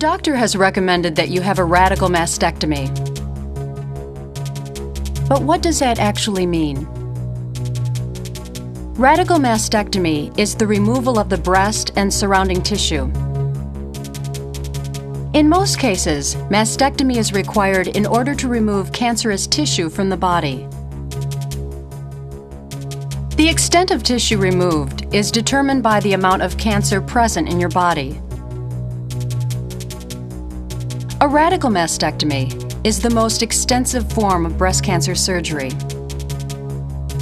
Doctor has recommended that you have a radical mastectomy. But what does that actually mean? Radical mastectomy is the removal of the breast and surrounding tissue. In most cases, mastectomy is required in order to remove cancerous tissue from the body. The extent of tissue removed is determined by the amount of cancer present in your body. A radical mastectomy is the most extensive form of breast cancer surgery.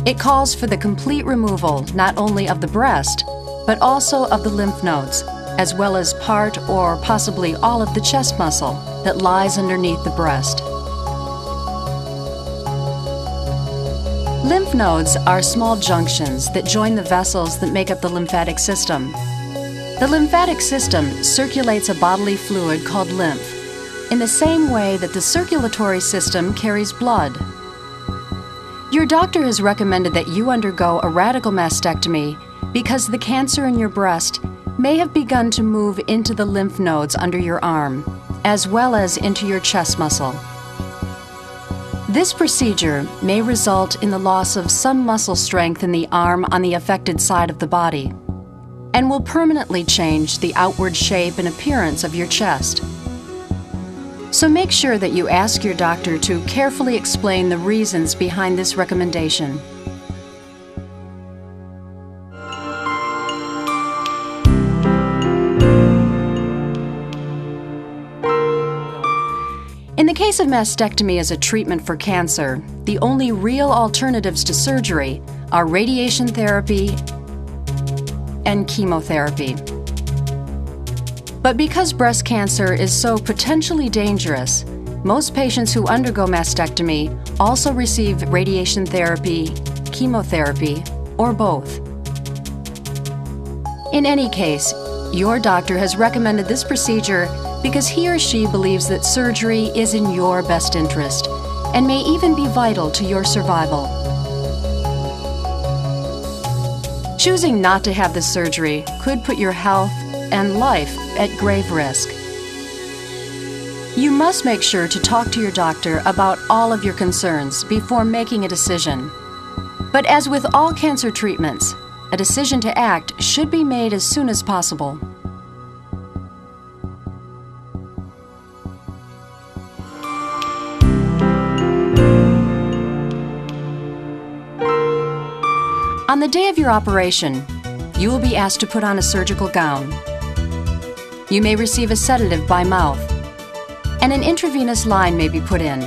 It calls for the complete removal not only of the breast, but also of the lymph nodes, as well as part or possibly all of the chest muscle that lies underneath the breast. Lymph nodes are small junctions that join the vessels that make up the lymphatic system. The lymphatic system circulates a bodily fluid called lymph, in the same way that the circulatory system carries blood. Your doctor has recommended that you undergo a radical mastectomy because the cancer in your breast may have begun to move into the lymph nodes under your arm, as well as into your chest muscle. This procedure may result in the loss of some muscle strength in the arm on the affected side of the body and will permanently change the outward shape and appearance of your chest. So make sure that you ask your doctor to carefully explain the reasons behind this recommendation. In the case of mastectomy as a treatment for cancer, the only real alternatives to surgery are radiation therapy and chemotherapy. But because breast cancer is so potentially dangerous, most patients who undergo mastectomy also receive radiation therapy, chemotherapy, or both. In any case, your doctor has recommended this procedure because he or she believes that surgery is in your best interest and may even be vital to your survival. Choosing not to have this surgery could put your health and life at grave risk. You must make sure to talk to your doctor about all of your concerns before making a decision. But as with all cancer treatments, a decision to act should be made as soon as possible. On the day of your operation, you will be asked to put on a surgical gown. You may receive a sedative by mouth, and an intravenous line may be put in.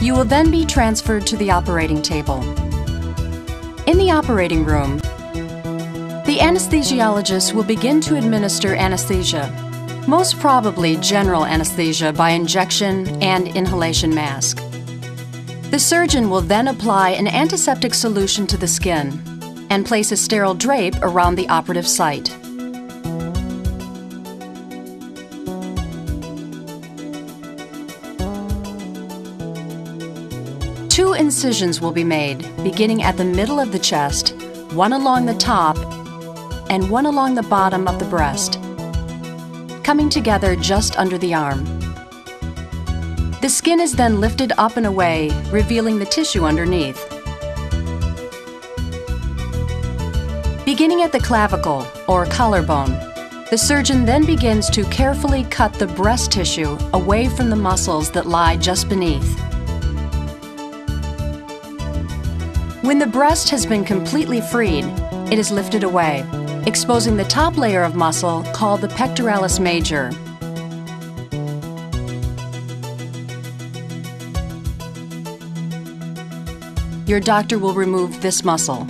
You will then be transferred to the operating table. In the operating room, the anesthesiologist will begin to administer anesthesia, most probably general anesthesia by injection and inhalation mask. The surgeon will then apply an antiseptic solution to the skin and place a sterile drape around the operative site. Two incisions will be made, beginning at the middle of the chest, one along the top, and one along the bottom of the breast, coming together just under the arm. The skin is then lifted up and away, revealing the tissue underneath. Beginning at the clavicle, or collarbone, the surgeon then begins to carefully cut the breast tissue away from the muscles that lie just beneath. When the breast has been completely freed, it is lifted away, exposing the top layer of muscle called the pectoralis major. Your doctor will remove this muscle.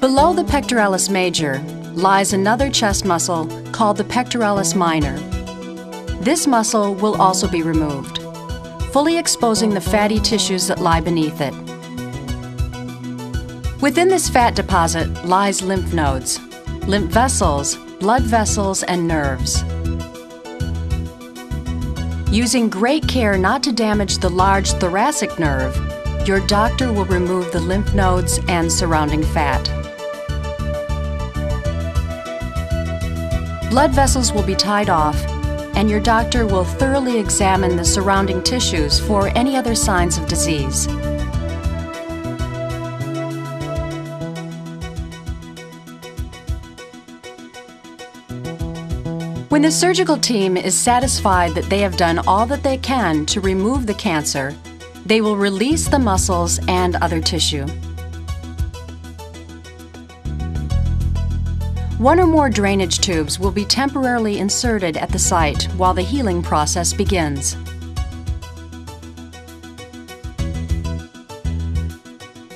Below the pectoralis major lies another chest muscle called the pectoralis minor. This muscle will also be removed, fully exposing the fatty tissues that lie beneath it. Within this fat deposit lies lymph nodes, lymph vessels, blood vessels, and nerves. Using great care not to damage the large thoracic nerve, your doctor will remove the lymph nodes and surrounding fat. Blood vessels will be tied off, and your doctor will thoroughly examine the surrounding tissues for any other signs of disease. When the surgical team is satisfied that they have done all that they can to remove the cancer, they will release the muscles and other tissue. One or more drainage tubes will be temporarily inserted at the site while the healing process begins.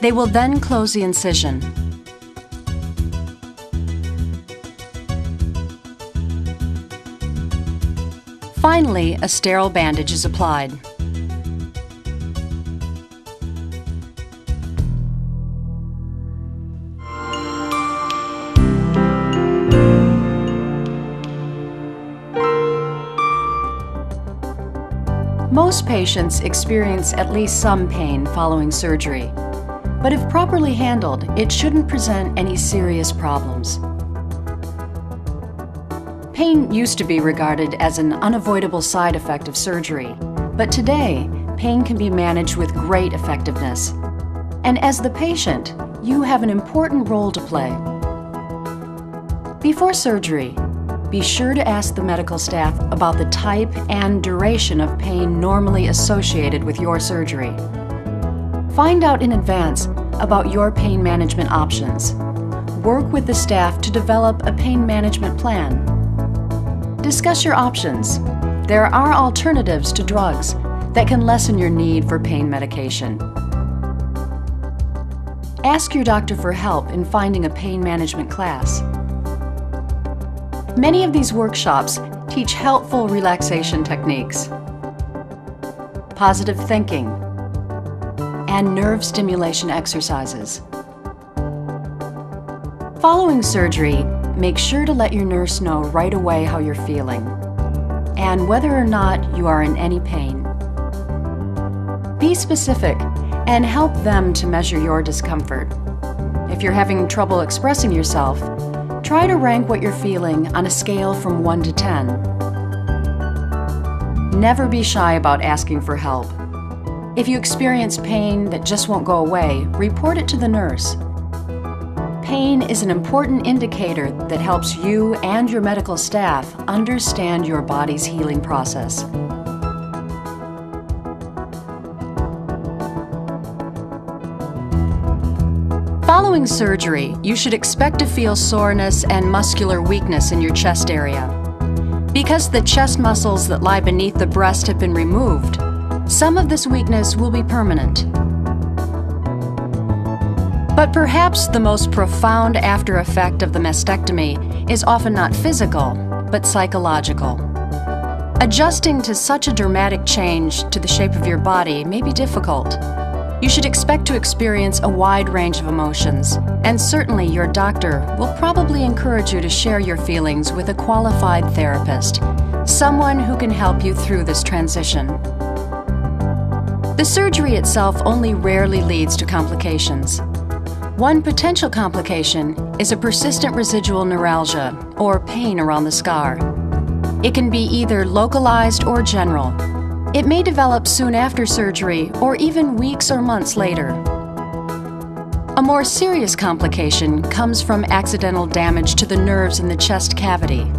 They will then close the incision. Finally, a sterile bandage is applied. Most patients experience at least some pain following surgery, but if properly handled, it shouldn't present any serious problems. Pain used to be regarded as an unavoidable side effect of surgery, but today, pain can be managed with great effectiveness. And as the patient, you have an important role to play. Before surgery, be sure to ask the medical staff about the type and duration of pain normally associated with your surgery. Find out in advance about your pain management options. Work with the staff to develop a pain management plan Discuss your options. There are alternatives to drugs that can lessen your need for pain medication. Ask your doctor for help in finding a pain management class. Many of these workshops teach helpful relaxation techniques, positive thinking, and nerve stimulation exercises. Following surgery, make sure to let your nurse know right away how you're feeling and whether or not you are in any pain. Be specific and help them to measure your discomfort. If you're having trouble expressing yourself, try to rank what you're feeling on a scale from 1 to 10. Never be shy about asking for help. If you experience pain that just won't go away, report it to the nurse Pain is an important indicator that helps you and your medical staff understand your body's healing process. Following surgery, you should expect to feel soreness and muscular weakness in your chest area. Because the chest muscles that lie beneath the breast have been removed, some of this weakness will be permanent. But perhaps the most profound after effect of the mastectomy is often not physical, but psychological. Adjusting to such a dramatic change to the shape of your body may be difficult. You should expect to experience a wide range of emotions, and certainly your doctor will probably encourage you to share your feelings with a qualified therapist, someone who can help you through this transition. The surgery itself only rarely leads to complications. One potential complication is a persistent residual neuralgia, or pain around the scar. It can be either localized or general. It may develop soon after surgery or even weeks or months later. A more serious complication comes from accidental damage to the nerves in the chest cavity.